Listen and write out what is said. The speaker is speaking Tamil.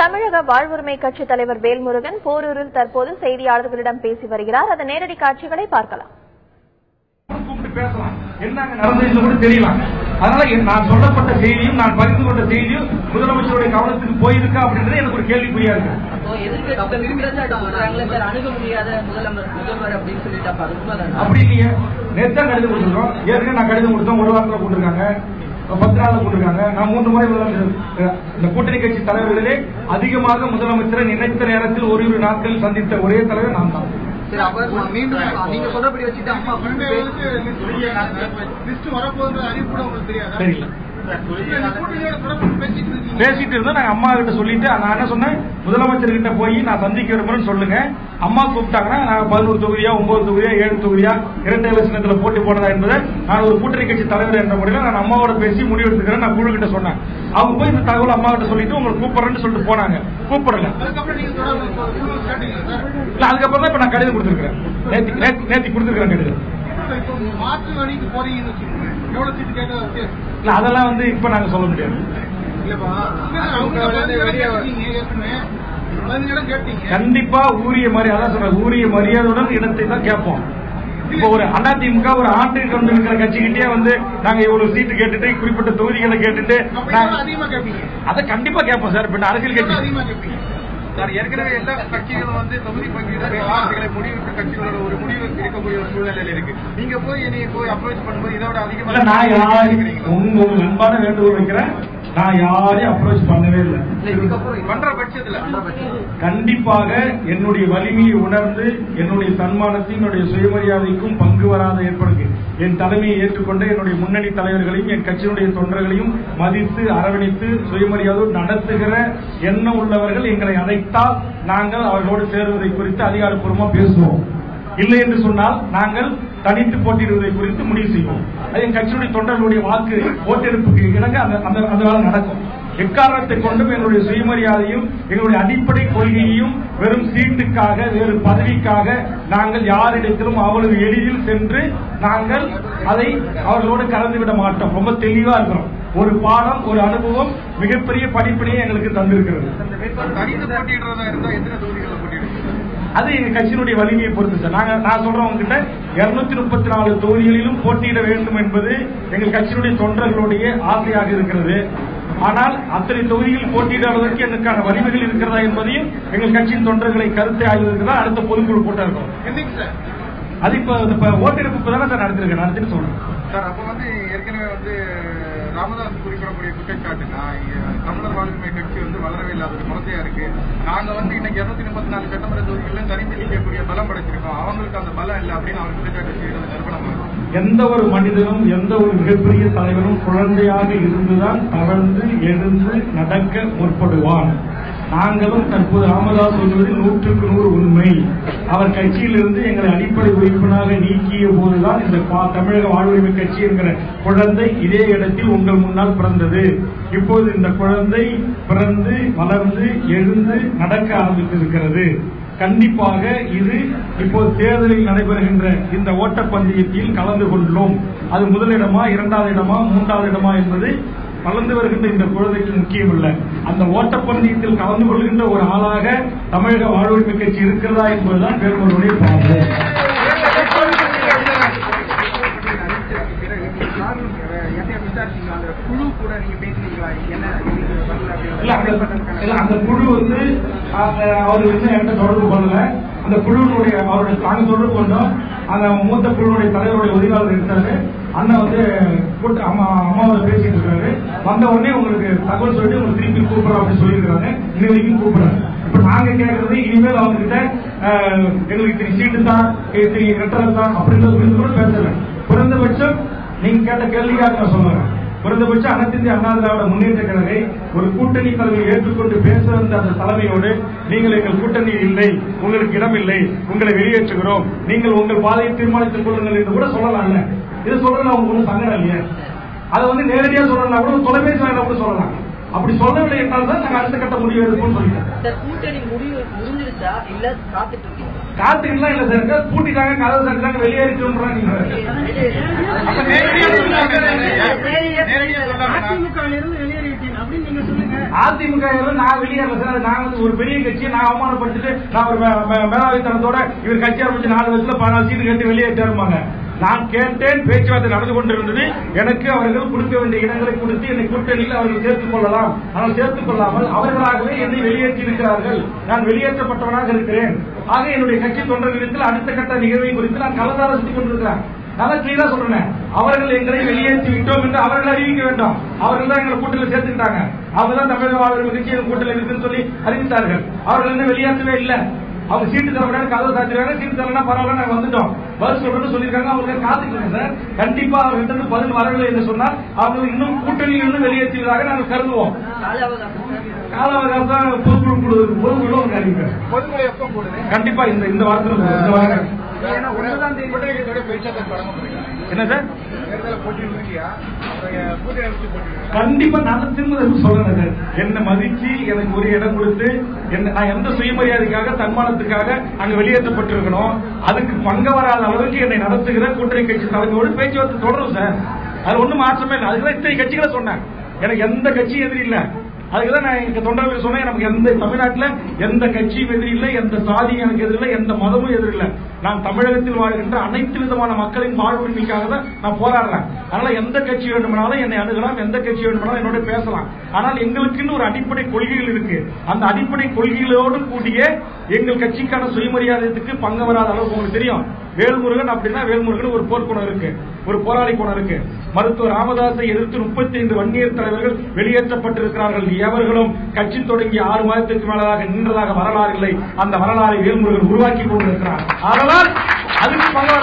தமிழக வாழ்வுரிமை கட்சி தலைவர் வேல்முருகன் போரூரில் தற்போது செய்தியாளர்களிடம் பேசி வருகிறார். அதன் நேரடி காட்சிகளை பார்க்கலாம். கூப்பிட்டு பேசலாம். என்னங்க நடந்ததுன்னு கூட தெரியலாம் அதனால என் நான் சொல்லப்பட்ட செய்தியும் நான் பகிர்ந்து கொண்ட செய்தியும் முதலமைச்சருடைய கவனத்துக்கு போயிருக்கா அப்படின்றது எனக்கு ஒரு கேள்விக்குறியா இருக்கு. அணுக முடியாத முதலமைச்சர் முதல்வர் அப்படின்னு சொல்லிட்டு? அப்படி இல்லையே. நேத்தா கடிதம் கொடுத்துருக்கோம். ஏற்கனவே நான் கடிதம் கொடுத்தோம் ஒரு வாரத்தில் போட்டிருக்காங்க பத்து நாள்ல போட்டிருக்காங்க. நான் மூன்று முறை முதலமைச்சர் இந்த கூட்டணி கட்சி தலைவர்களிலே அதிகமாக முதலமைச்சரை நினைத்த நேரத்தில் ஒரு இரு நாட்கள் சந்தித்த ஒரே தலைவர் நான் தான். பேசிட்டு இருந்தா நாங்க அம்மா கிட்ட சொல்லிட்டு நான் என்ன சொன்னேன்? முதலமைச்சர் கிட்ட போய் நான் சந்திக்க விரும்புறேன்னு சொல்லுங்க. அம்மா கூப்பிட்டாங்கன்னா நான் பதினோரு தொகுதியா ஒன்பது தொகுதியா ஏழு தொகுதியா இரட்டை இலட்சணத்துல போட்டி போடுறதா என்பதை நான் ஒரு கூட்டணி கட்சி தலைவர் என்ற முறையில் நான் அம்மாவோட பேசி முடிவு எடுத்துக்கிறேன் நான் குழு கிட்ட சொன்னேன். அவங்க போய் இந்த தகவல் அம்மா கிட்ட சொல்லிட்டு உங்களுக்கு கூப்பிடுறேன்னு சொல்லிட்டு போனாங்க. கூப்பிடல. அதுக்கப்புறம் இல்ல தான் இப்ப நான் கடிதம் கொடுத்துருக்கேன் நேத்தி நேத்தி- கொடுத்துருக்கேன் கடிதம். இல்ல அதெல்லாம் வந்து இப்ப நாங்க சொல்ல முடியாது. கண்டிப்பா ஊரிய மரியாதை அதான் சொல்றேன் ஊரிய மரியாதையுடன் இடத்தை தான் கேட்போம். இப்போ ஒரு அதிமுக ஒரு ஆண்டுக்கு வந்து இருக்கிற கட்சிக்கிட்டே வந்து நாங்க இவ்வளவு சீட்டு கேட்டுட்டு குறிப்பிட்ட தொகுதிகளை கேட்டுட்டு அதை கண்டிப்பா கேட்போம் சார் இப்ப அரசியல் கட்சி. அதிகமா கேட்பீங்க சார் ஏற்கனவே எல்லா கட்சிகளும் வந்து தொகுதி பங்கீடு பேச்சுவார்த்தைகளை முடிவுக்கு கட்சிகளோட ஒரு முடிவு இருக்கக்கூடிய ஒரு சூழ்நிலையில இருக்கு. நீங்க போய் நீங்க போய் அப்ரோச் பண்ணும்போது இதோட இல்ல அதிகமா நான்? உங்க அன்பான வேண்டுகோள் வைக்கிறேன். நான் யாரையும் அப்ரோச் பண்ணவே இல்லை. பண்ற பட்சத்துல கண்டிப்பாக என்னுடைய வலிமையை உணர்ந்து என்னுடைய தன்மானத்தையும் என்னுடைய சுயமரியாதைக்கும் பங்கு வராத ஏற்படுக்கு என் தலைமையை ஏற்றுக்கொண்ட என்னுடைய முன்னணி தலைவர்களையும் என் கட்சியினுடைய தொண்டர்களையும் மதித்து அரவணைத்து சுயமரியாதை நடத்துகிற எண்ணம் உள்ளவர்கள் எங்களை அழைத்தால் நாங்கள் அவர்களோடு சேருவதை குறித்து அதிகாரப்பூர்வமா பேசுவோம். இல்லை என்று சொன்னால் நாங்கள் தனித்து போட்டியிடுவதை குறித்து முடிவு செய்வோம். என் கட்சியுடைய தொண்டர்களுடைய வாக்கு ஓட்டெடுப்புக்கு இணங்க அந்த அந்த வேலை நடக்கும். எக்காரணத்தை கொண்டும் எங்களுடைய சுயமரியாதையும் எங்களுடைய அடிப்படை கொள்கையையும் வெறும் சீட்டுக்காக வேறு பதவிக்காக நாங்கள் யாரிடத்திலும் அவ்வளவு எளிதில் சென்று நாங்கள் அதை அவர்களோடு கலந்து விட மாட்டோம். ரொம்ப தெளிவா இருக்கிறோம் ஒரு பாடம் ஒரு அனுபவம் மிகப்பெரிய படிப்பினையை எங்களுக்கு தந்திருக்கிறது. அது எங்க கட்சியினுடைய வலிமையை பொறுத்து சார். நாங்க நான் சொல்றேன் உங்ககிட்ட இருநூத்தி முப்பத்தி நாலு தொகுதிகளிலும் போட்டியிட வேண்டும் என்பது எங்கள் கட்சியினுடைய தொண்டர்களுடைய ஆசையாக இருக்கிறது. ஆனால் அத்தனை தொகுதிகளில் போட்டியிடுவதற்கு எனக்கான வலிமைகள் இருக்கிறதா என்பதையும் எங்கள் கட்சியின் தொண்டர்களை கருத்தை ஆய்வதற்கு தான் அடுத்த பொதுக்குழு கூட்டம் இருக்கும். அது இப்ப ஓட்டெடுப்பு இப்பதானே சார் நடத்திருக்கேன். நடத்திட்டு சொல்றேன் சார் அப்ப வந்து ஏற்கனவே வந்து ராமதாஸ் குறிப்பிடக்கூடிய குற்றச்சாட்டுனா தமிழர் வாழ்வுரிமை கட்சி வந்து வளரவே இல்லாத ஒரு குழந்தையா இருக்கு. நாங்க வந்து இன்னைக்கு இருநூத்தி முப்பத்தி நாலு சட்டமன்ற தொகுதிகளில் தனித்து நிற்கக்கூடிய பலம் படைச்சிருக்கோம். அவங்களுக்கு அந்த பலம் இல்லை அப்படின்னு அவர் குற்றச்சாட்டு செய்யறது நிறுவனம் எந்த ஒரு மனிதனும் எந்த ஒரு மிகப்பெரிய தலைவரும் குழந்தையாக இருந்துதான் தவழ்ந்து எழுந்து நடக்க முற்படுவான். நாங்களும் தற்போது ராமதாஸ் சொல்வது நூற்றுக்கு நூறு உண்மை. அவர் கட்சியிலிருந்து எங்களை அடிப்படை உறுப்பினராக நீக்கிய போதுதான் இந்த பா- தமிழக வாழ்வுரிமை கட்சி என்கிற குழந்தை இதே இடத்தில் உங்கள் முன்னால் பிறந்தது. இப்போது இந்த குழந்தை பிறந்து வளர்ந்து எழுந்து நடக்க ஆரம்பித்திருக்கிறது. கண்டிப்பாக இது இப்போது தேர்தலில் நடைபெறுகின்ற இந்த ஓட்டப்பந்தயத்தில் கலந்து கொண்டோம் அது முதலிடமா இரண்டாவது இடமா மூன்றாவது இடமா என்பது வளர்ந்து வருகின்ற இந்த குழந்தைக்கு முக்கியமல்ல. அந்த ஓட்டப்பந்தயத்தில் கலந்து கொள்கின்ற ஒரு ஆளாக தமிழக வாழ்வுரிமை கட்சி இருக்கிறதா என்பதுதான் பெருமருடைய பார்வை. அந்த குழு கூட நீங்க என்ன அந்த குழு வந்து அந்த அவர் என்ன என்கிட்ட தொடர்பு கொள்ளல. அந்த குழுவினுடைய அவருடைய தாங்க தொடர்பு கொண்டோம். அந்த மூத்த குழுவுடைய தலைவருடைய உதவியாளர் இருந்தாரு அண்ணன் வந்து கூட்டு அம்மா அம்மாவோட பேசிட்டு இருக்காரு. வந்த உடனே உங்களுக்கு தகவல் சொல்லிட்டு உங்களுக்கு திருப்பி கூப்பிடுறோம் அப்படின்னு சொல்லியிருக்காங்க இன்ன வரைக்கும் கூப்பிடுறாங்க இப்ப நாங்க கேட்கறது இனிமேல் அவங்க கிட்ட எங்களுக்கு இத்தனை சீட்டு தான் இத்தனை ரெட்டரை தான் அப்படின்ற குறித்து கூட பேசுறேன். குறைந்தபட்சம் நீங்க கேட்ட கேள்விக்காக நான் சொல்லுறேன் குறைந்தபட்சம் அனைத்திந்திய அண்ணா திராவிட முன்னேற்ற கழகை ஒரு கூட்டணி தலைமையை ஏற்றுக்கொண்டு பேச வந்த அந்த தலைமையோடு நீங்கள் எங்கள் கூட்டணி இல்லை உங்களுக்கு இடம் இல்லை உங்களை வெளியேற்றுகிறோம். நீங்கள் உங்கள் பாதையை தீர்மானித்துக் கொள்ளுங்கள் என்று கூட சொல்லலாம்ல. இது சொல்றது அவங்க ஒன்றும் சங்கடம் இல்லையா. அதை வந்து நேரடியா சொல்லலாம் கூட தொலைபேசி வாயில கூட சொல்லலாம். அப்படி சொல்லவில்லை என்றால் தான் நாங்கள் அடுத்த கட்ட முடிவு எடுப்போம் சொல்லிட்டோம். சார் கூட்டணி முடிவு முடிஞ்சிருச்சா? இல்ல காத்துட்டு இருக்கீங்க காத்துக்கலாம் இல்ல சார். பூட்டிட்டாங்க கதவு நீங்க சொல்லாம நேரடியா சொல்லாம அதிமுக நான் வெளியேறல சார். அது நான் வந்து ஒரு பெரிய கட்சியை நான் அவமானப்படுத்திட்டு நான் ஒரு மே- மே- மேலாதித்தனத்தோட இவர் கட்சி ஆரம்பிச்சு நாலு வருஷத்துல பதினாலு சீட்டு கட்டி வெளியேற்றாருமாங்க நான் கேட்டேன் பேச்சுவார்த்தை நடந்து கொண்டிருந்தது. எனக்கு அவர்கள் கொடுக்க வேண்டிய இடங்களை கொடுத்து என்னை கூட்டணியில் அவர்கள் சேர்த்துக் கொள்ளலாம். ஆனால் சேர்த்துக் கொள்ளாமல் அவர்களாகவே என்னை வெளியேற்றி இருக்கிறார்கள். நான் வெளியேற்றப்பட்டவனாக இருக்கிறேன். ஆக என்னுடைய கட்சி தொண்டர்களிடத்தில் அடுத்த கட்ட நிகழ்வை குறித்து நான் கலந்தாலோசித்துக் கொண்டிருக்கிறேன். நல்லா கிளியரா சொல்றேன். அவர்கள் எங்களை வெளியேற்றி விட்டோம் என்று அவர்கள் அறிவிக்க வேண்டும். அவர்கள் தான் எங்களை கூட்டத்தில் சேர்த்துக்கிட்டாங்க. அவங்க தான் தமிழக வாழ்வு கட்சி கூட்டத்தில் இருக்குன்னு சொல்லி அறிவித்தார்கள். அவர்கள் வெளியேற்றவே இல்ல. அவங்க சீட்டு தரக்கூடாது கதவு சாத்திருக்காங்க சீட்டு தரலாம் பரவாயில்ல நாங்க வந்துட்டோம். பதில் சொல்றேன்னு சொல்லியிருக்காங்க அவங்க காத்துக்கிறாங்க சார். கண்டிப்பா அவர்கிட்ட இருந்து பதில் வரவில்லை என்று சொன்னால் அவர்கள் இன்னும் கூட்டணியில் இருந்து வெளியேற்றுவதாக நாங்கள் கருதுவோம். கால அவகாசம் பொதுக்குழு பொதுக்குழு போடுது கண்டிப்பா இந்த இந்த வாரத்தில் என்ன சார்? கண்டிப்பா நான் திரும்ப சொல்றேன் சார். என்னை மதிச்சு எனக்கு ஒரு இடம் கொடுத்து என்ன நான் எந்த சுயமரியாதைக்காக தன்மானத்துக்காக அங்க வெளியேற்றப்பட்டிருக்கணும்? அதுக்கு பங்க வராத அளவுக்கு என்னை நடத்துகிற கூட்டணி கட்சி தலைமையோடு பேச்சுவார்த்தை தொடரும் சார். அது ஒண்ணும் மாற்றமே இல்லை. அதுக்கு தான் இத்தனை கட்சிகளை சொன்னேன். எனக்கு எந்த கட்சியும் எதிரி இல்ல அதுக்குதான் நான் எங்க தொண்டர்கள் சொன்னேன் நமக்கு எந்த தமிழ்நாட்டில் எந்த கட்சியும் எதிரில்லை எந்த சாதியும் எனக்கு எதிரில்லை எந்த மதமும் எதிரில்லை நான் தமிழகத்தில் வாழ்கின்ற அனைத்து விதமான மக்களின் வாழ்வுரிமைக்காக தான் நான் போராடுறேன். அதனால எந்த கட்சி வேண்டுமானாலும் என்னை அணுகலாம் எந்த கட்சி வேண்டுமானாலும் என்னோட பேசலாம். ஆனால் எங்களுக்குன்னு ஒரு அடிப்படை கொள்கைகள் இருக்கு. அந்த அடிப்படை கொள்கைகளோடு கூடிய எங்கள் கட்சிக்கான சுயமரியாதைக்கு பங்கு வராத அளவுக்கு உங்களுக்கு தெரியும். வேல்முருகன் அப்படின்னா வேல்முருகன் ஒரு போர்க்குணம் இருக்கு ஒரு போராளி குணம் இருக்கு. மருத்துவர் ராமதாஸை எதிர்த்து முப்பத்தி ஐந்து வன்னியர் தலைவர்கள் வெளியேற்றப்பட்டிருக்கிறார்கள். எவர்களும் கட்சி தொடங்கி ஆறு மாதத்திற்கு மேலாக நின்றதாக வரலாறு இல்லை. அந்த வரலாறை வேல்முருகன் உருவாக்கி கொண்டிருக்கிறார். அதனால் அதுக்கு பங்கு